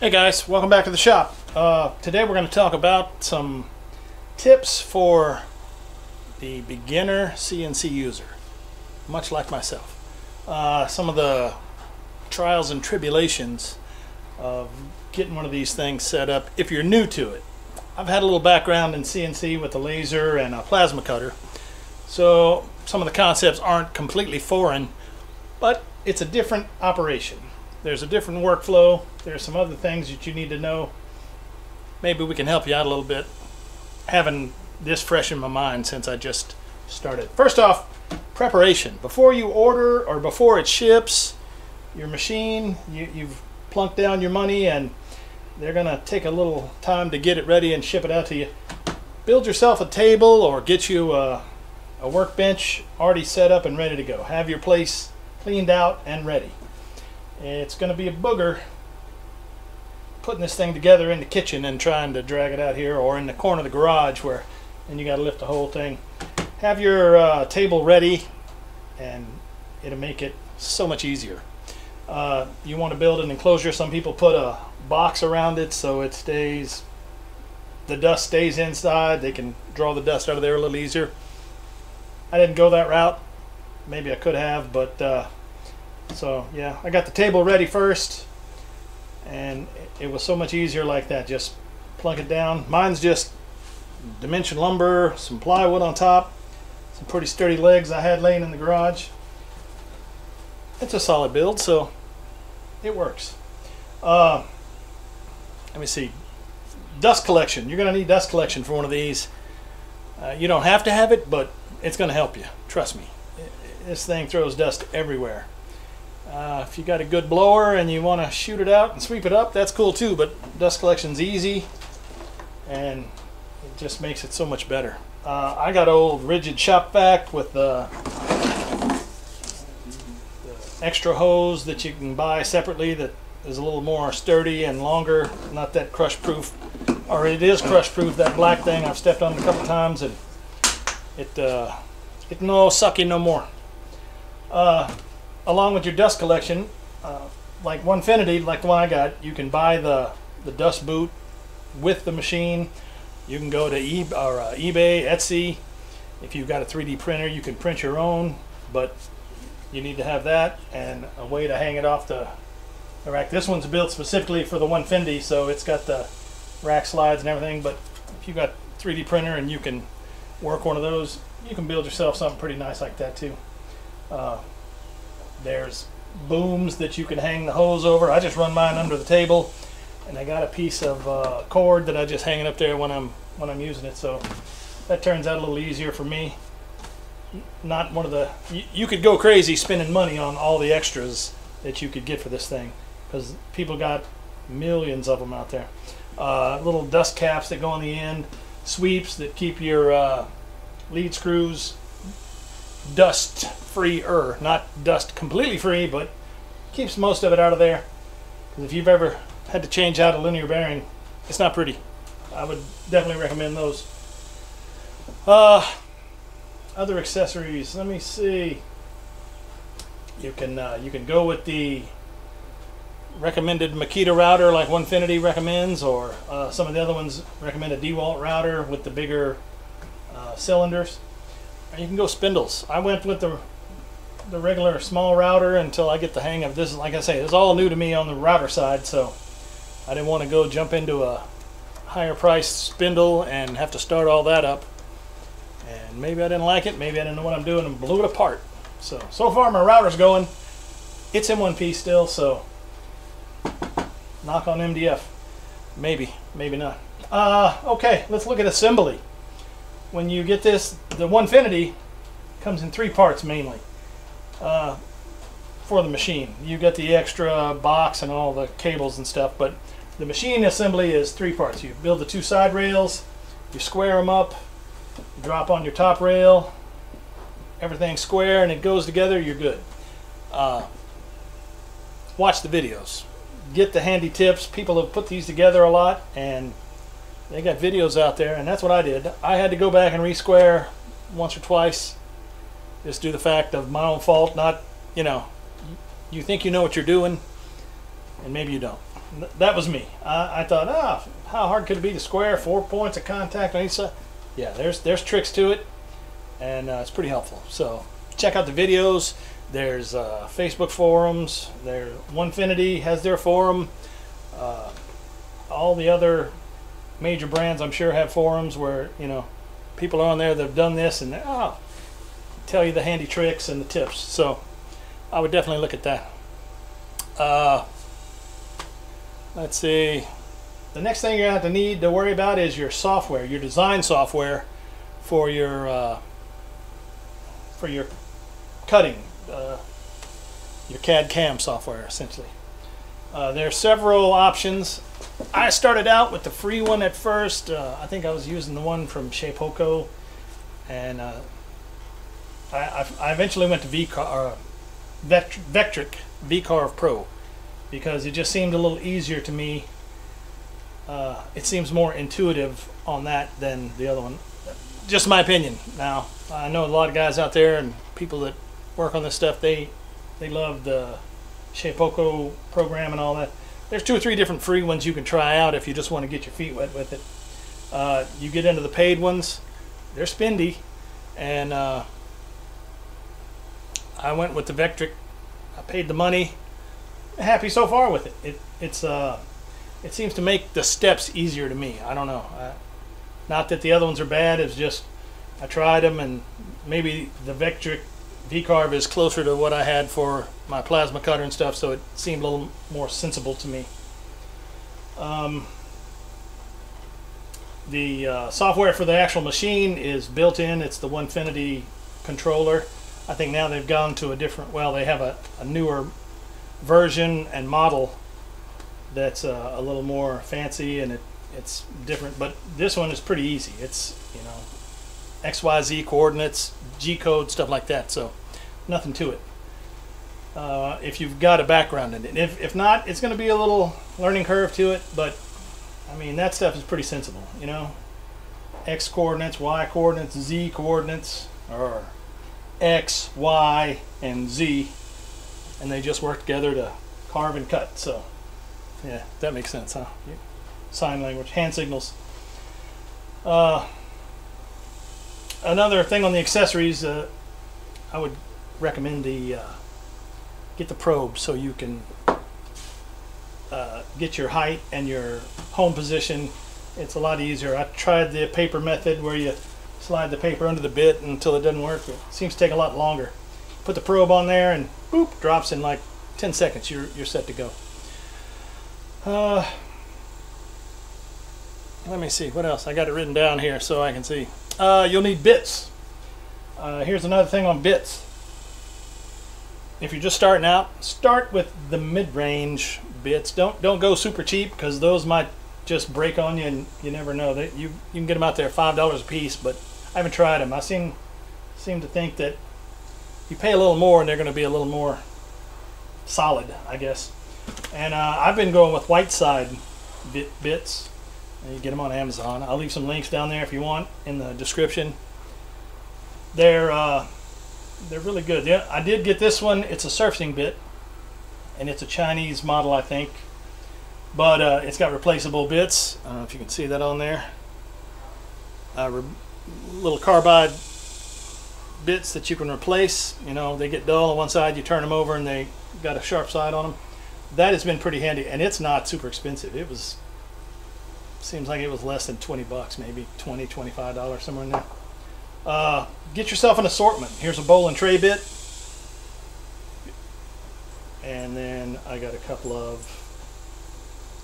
Hey guys, welcome back to the shop. Uh, today we're going to talk about some tips for the beginner CNC user, much like myself. Uh, some of the trials and tribulations of getting one of these things set up if you're new to it. I've had a little background in CNC with a laser and a plasma cutter, so some of the concepts aren't completely foreign, but it's a different operation. There's a different workflow. There's some other things that you need to know. Maybe we can help you out a little bit having this fresh in my mind since I just started. First off, preparation. Before you order or before it ships your machine, you, you've plunked down your money and they're going to take a little time to get it ready and ship it out to you. Build yourself a table or get you a, a workbench already set up and ready to go. Have your place cleaned out and ready. It's going to be a booger putting this thing together in the kitchen and trying to drag it out here or in the corner of the garage where and you got to lift the whole thing. Have your uh, table ready and it'll make it so much easier. Uh, you want to build an enclosure. Some people put a box around it so it stays, the dust stays inside. They can draw the dust out of there a little easier. I didn't go that route. Maybe I could have, but uh, so yeah, I got the table ready first, and it was so much easier like that. Just plunk it down. Mine's just dimension lumber, some plywood on top, some pretty sturdy legs I had laying in the garage. It's a solid build, so it works. Uh, let me see. Dust collection. You're going to need dust collection for one of these. Uh, you don't have to have it, but it's going to help you. Trust me. This thing throws dust everywhere. Uh, if you got a good blower and you want to shoot it out and sweep it up, that's cool too. But dust collection's easy, and it just makes it so much better. Uh, I got old Ridgid shop vac with the, the extra hose that you can buy separately that is a little more sturdy and longer, not that crush proof, or it is crush proof. That black thing I've stepped on a couple times and it uh, it no sucking no more. Uh, along with your dust collection, uh, like Onefinity, like the one I got, you can buy the the dust boot with the machine. You can go to e or, uh, eBay, Etsy. If you've got a 3D printer, you can print your own, but you need to have that and a way to hang it off the, the rack. This one's built specifically for the Onefinity, so it's got the rack slides and everything. But if you've got 3D printer and you can work one of those, you can build yourself something pretty nice like that too. Uh, there's booms that you can hang the hose over. I just run mine under the table, and I got a piece of uh, cord that I just hang it up there when I'm when I'm using it. So that turns out a little easier for me. Not one of the you, you could go crazy spending money on all the extras that you could get for this thing because people got millions of them out there. Uh, little dust caps that go on the end, sweeps that keep your uh, lead screws dust free-er. Not dust completely free, but keeps most of it out of there. Because if you've ever had to change out a linear bearing, it's not pretty. I would definitely recommend those. Uh, other accessories. Let me see. You can uh, you can go with the recommended Makita router like Onefinity recommends, or uh, some of the other ones recommend a DeWalt router with the bigger uh, cylinders. You can go spindles. I went with the the regular small router until I get the hang of this. Like I say, it's all new to me on the router side, so I didn't want to go jump into a higher priced spindle and have to start all that up. And maybe I didn't like it, maybe I didn't know what I'm doing and blew it apart. So, so far my router's going. It's in one piece still, so knock on MDF. Maybe, maybe not. Uh, okay, let's look at assembly. When you get this, the Onefinity comes in three parts mainly uh, for the machine. You get the extra box and all the cables and stuff, but the machine assembly is three parts. You build the two side rails, you square them up, drop on your top rail, everything's square and it goes together, you're good. Uh, watch the videos. Get the handy tips. People have put these together a lot and they got videos out there and that's what I did. I had to go back and resquare once or twice just to the fact of my own fault, not, you know, you think you know what you're doing and maybe you don't. That was me. I, I thought, ah, how hard could it be to square four points of contact on each side? Yeah, there's there's tricks to it, and uh, it's pretty helpful. So check out the videos. There's uh, Facebook forums. There, OneFinity has their forum. Uh, all the other major brands, I'm sure, have forums where you know people are on there that have done this and they oh, tell you the handy tricks and the tips. So I would definitely look at that. Uh, let's see. The next thing you're going to need to worry about is your software, your design software for your uh, for your cutting, uh, your CAD CAM software, essentially. Uh, there are several options. I started out with the free one at first. Uh, I think I was using the one from Shapeoko, and uh, I, I, I eventually went to VCar, uh, Vect- Vectric VCarve Pro because it just seemed a little easier to me. Uh, it seems more intuitive on that than the other one. Just my opinion. Now I know a lot of guys out there and people that work on this stuff. They they love the Shapeoko program and all that. There's two or three different free ones you can try out if you just want to get your feet wet with it. Uh, you get into the paid ones, they're spendy, and uh, I went with the Vectric. I paid the money. Happy so far with it. It it's uh, it seems to make the steps easier to me. I don't know. I, not that the other ones are bad. It's just I tried them and maybe the Vectric V-carve is closer to what I had for my plasma cutter and stuff, so it seemed a little more sensible to me. Um, the uh, software for the actual machine is built in. It's the OneFinity controller. I think now they've gone to a different. Well, they have a, a newer version and model that's uh, a little more fancy and it, it's different. But this one is pretty easy. It's you know XYZ coordinates, G code, stuff like that. So nothing to it. Uh, if you've got a background in it, if, if not, it's going to be a little learning curve to it. But I mean, that stuff is pretty sensible, you know. X coordinates, Y coordinates, Z coordinates, or X, Y, and Z, and they just work together to carve and cut. So, yeah, that makes sense, huh? Sign language, hand signals. Uh, another thing on the accessories, uh, I would recommend the uh, get the probe so you can uh, get your height and your home position. It's a lot easier. I tried the paper method where you slide the paper under the bit until it doesn't work. It seems to take a lot longer. Put the probe on there and boop, drops in like 10 seconds. You're, you're set to go. Uh, let me see, what else? I got it written down here so I can see. Uh, you'll need bits. Uh, here's another thing on bits. If you're just starting out, start with the mid-range bits. Don't don't go super cheap because those might just break on you, and you never know. That you you can get them out there five dollars a piece, but I haven't tried them. I seem seem to think that you pay a little more and they're going to be a little more solid, I guess. And uh, I've been going with Whiteside bit bits. You get them on Amazon. I'll leave some links down there if you want in the description. They're uh, they're really good. Yeah, I did get this one. It's a surfacing bit, and it's a Chinese model, I think. But uh, it's got replaceable bits. I don't know if you can see that on there. Uh, little carbide bits that you can replace. You know, they get dull on one side, you turn them over, and they got a sharp side on them. That has been pretty handy, and it's not super expensive. It was seems like it was less than 20 bucks, maybe 20, 25 dollars somewhere in there. Uh, get yourself an assortment. Here's a bowl and tray bit. And then I got a couple of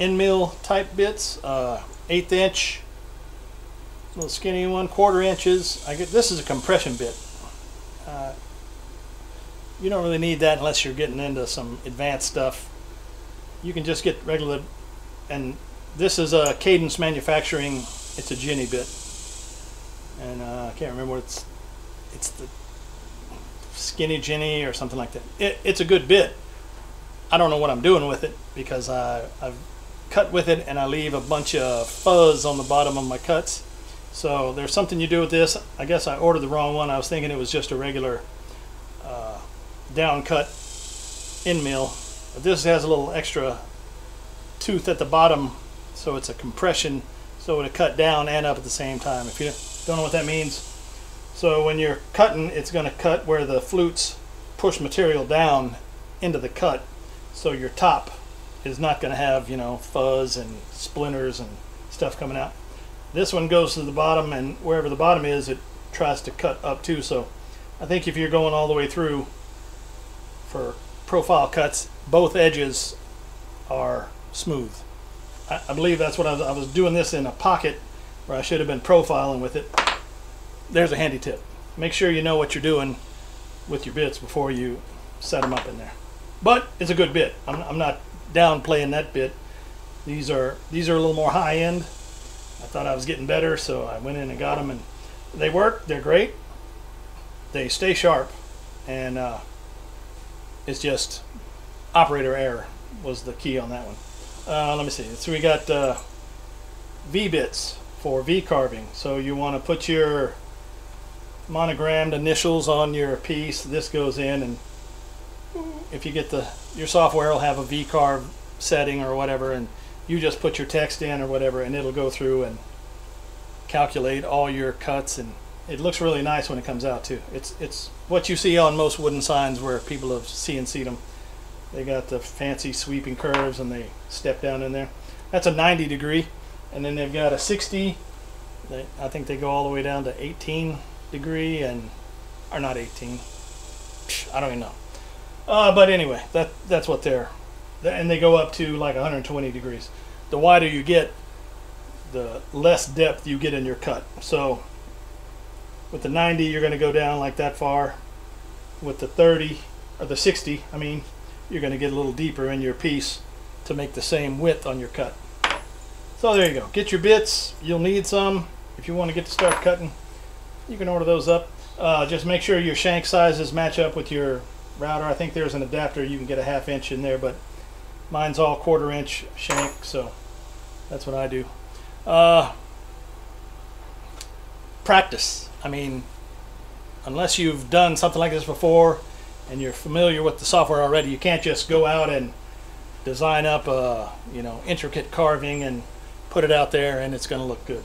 end mill type bits, uh, eighth inch, little skinny one, quarter inches. I get this is a compression bit. Uh, you don't really need that unless you're getting into some advanced stuff. You can just get regular, and this is a Cadence Manufacturing. It's a Jenny bit and uh, I can't remember what it's. It's the Skinny Jenny or something like that. It, it's a good bit. I don't know what I'm doing with it because I, I've cut with it and I leave a bunch of fuzz on the bottom of my cuts. So there's something you do with this. I guess I ordered the wrong one. I was thinking it was just a regular uh, down cut end mill. But this has a little extra tooth at the bottom, so it's a compression, so it'll cut down and up at the same time. If you don't know what that means, so when you're cutting, it's going to cut where the flutes push material down into the cut, so your top is not going to have you know fuzz and splinters and stuff coming out. This one goes to the bottom, and wherever the bottom is, it tries to cut up too. So I think if you're going all the way through for profile cuts, both edges are smooth. I, I believe that's what I was, I was doing this in a pocket where I should have been profiling with it. There's a handy tip. Make sure you know what you're doing with your bits before you set them up in there. But it's a good bit. I'm, I'm not downplaying that bit. These are these are a little more high end. I thought I was getting better, so I went in and got them, and they work. They're great. They stay sharp, and uh, it's just operator error was the key on that one. Uh, let me see. So we got uh, V bits for V carving. So you want to put your monogrammed initials on your piece. This goes in, and if you get the your software will have a V carve setting or whatever, and you just put your text in or whatever, and it'll go through and calculate all your cuts, and it looks really nice when it comes out too. It's it's what you see on most wooden signs where people have CNC'd them. They got the fancy sweeping curves, and they step down in there. That's a 90 degree, and then they've got a 60. They, I think they go all the way down to 18 degree, and are not 18. I don't even know. Uh, but anyway, that that's what they're, and they go up to like 120 degrees. The wider you get, the less depth you get in your cut. So with the 90, you're going to go down like that far. With the 30 or the 60, I mean, you're going to get a little deeper in your piece to make the same width on your cut. So there you go. Get your bits. You'll need some if you want to get to start cutting. You can order those up. Uh, just make sure your shank sizes match up with your router. I think there's an adapter you can get a half inch in there, but mine's all quarter inch shank, so that's what I do. Uh, practice. I mean, unless you've done something like this before and you're familiar with the software already, you can't just go out and design up a you know intricate carving and put it out there and it's going to look good.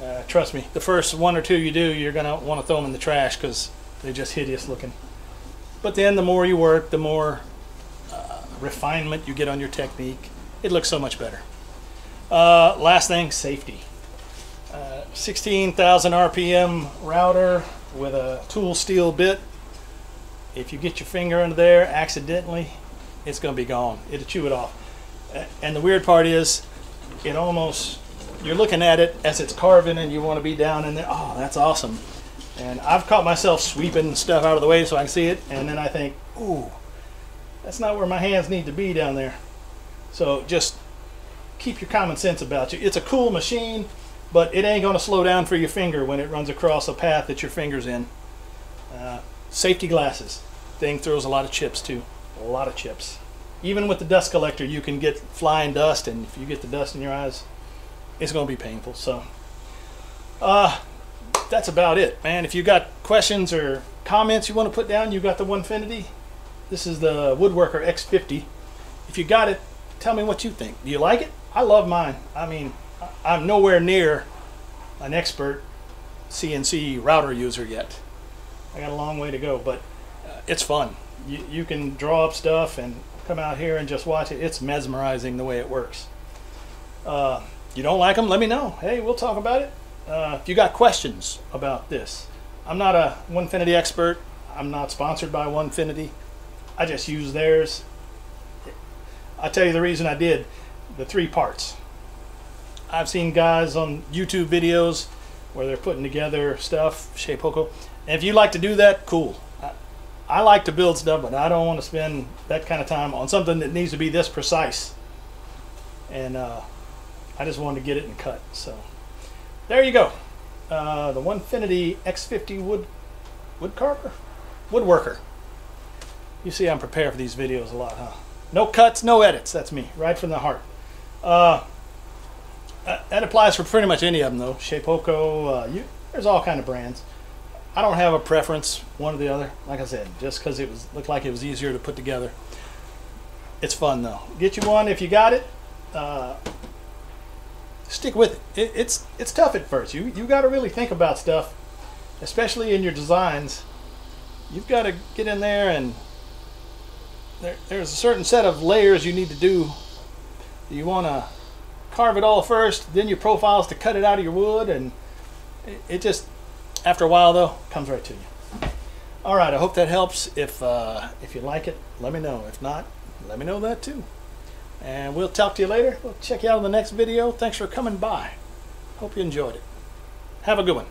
Uh, trust me, the first one or two you do, you're going to want to throw them in the trash because they're just hideous looking. But then the more you work, the more uh, refinement you get on your technique. It looks so much better. Uh, last thing, safety. Uh, 16,000 RPM router with a tool steel bit. If you get your finger under there accidentally, it's going to be gone. It'll chew it off. And the weird part is, it almost, you're looking at it as it's carving and you want to be down in there. Oh, that's awesome. And I've caught myself sweeping stuff out of the way so I can see it. And then I think, ooh, that's not where my hands need to be down there. So just keep your common sense about you. It's a cool machine, but it ain't going to slow down for your finger when it runs across a path that your finger's in. Uh, safety glasses. Thing throws a lot of chips too. A lot of chips. Even with the dust collector, you can get flying dust, and if you get the dust in your eyes, it's going to be painful. So, uh, that's about it, man. If you got questions or comments you want to put down, you got the Onefinity. This is the Woodworker X50. If you got it, tell me what you think. Do you like it? I love mine. I mean, I'm nowhere near an expert CNC router user yet. I got a long way to go, but uh, it's fun. You, you can draw up stuff and come out here and just watch it. It's mesmerizing the way it works. Uh, you don't like them? Let me know. Hey, we'll talk about it. Uh, if you got questions about this, I'm not a Onefinity expert. I'm not sponsored by Onefinity. I just use theirs. I'll tell you the reason I did the three parts. I've seen guys on YouTube videos where they're putting together stuff, Shapeoko. And if you like to do that, cool. I, like to build stuff, but I don't want to spend that kind of time on something that needs to be this precise. And uh, I just wanted to get it and cut. So there you go. Uh, the Onefinity X50 wood wood carver, woodworker. You see, I'm prepared for these videos a lot, huh? No cuts, no edits. That's me, right from the heart. Uh, that applies for pretty much any of them, though. Shapeoko, uh, you, there's all kind of brands. I don't have a preference, one or the other. Like I said, just because it was looked like it was easier to put together. It's fun though. Get you one if you got it. uh, stick with it. it. It's it's tough at first. You you got to really think about stuff, especially in your designs. You've got to get in there and there, there's a certain set of layers you need to do. You want to carve it all first, then your profiles to cut it out of your wood, and it, it just after a while though comes right to you. All right, I hope that helps. If uh, if you like it, let me know. If not, let me know that too. And we'll talk to you later. We'll check you out in the next video. Thanks for coming by. Hope you enjoyed it. Have a good one.